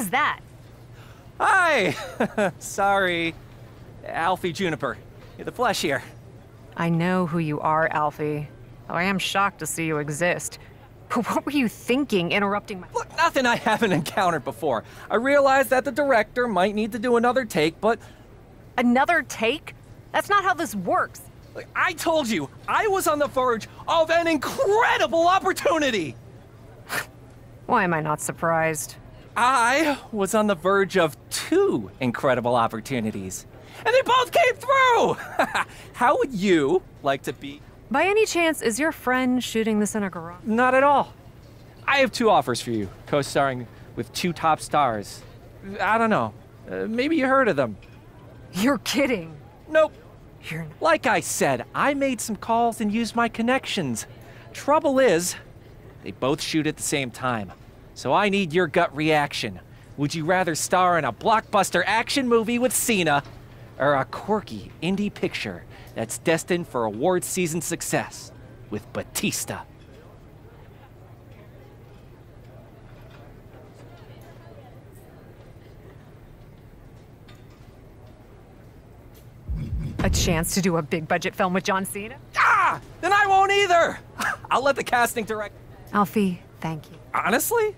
was that? Hi! Sorry. Alfie Juniper. The flesh here. I know who you are, Alfie. Though I am shocked to see you exist. But what were you thinking interrupting my. Look, nothing I haven't encountered before. I realized that the director might need to do another take, but Another take? That's not how this works. I told you, I was on the verge of an incredible opportunity! Why am I not surprised? I was on the verge of two incredible opportunities. And they both came through! How would you like to be? By any chance, is your friend shooting this in a garage? Not at all. I have two offers for you, co starring with two top stars. I don't know. Uh, maybe you heard of them. You're kidding. Nope. You're not. Like I said, I made some calls and used my connections. Trouble is, they both shoot at the same time. So I need your gut reaction. Would you rather star in a blockbuster action movie with Cena or a quirky indie picture that's destined for award season success with Batista? A chance to do a big budget film with John Cena? Ah! Then I won't either! I'll let the casting direct. Alfie, thank you. Honestly?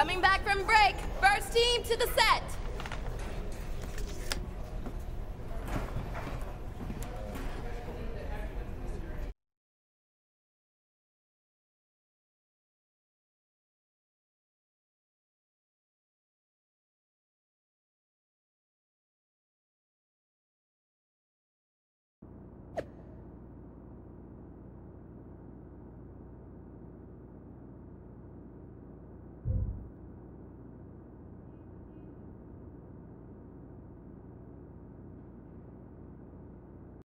Coming back from break, first team to the set.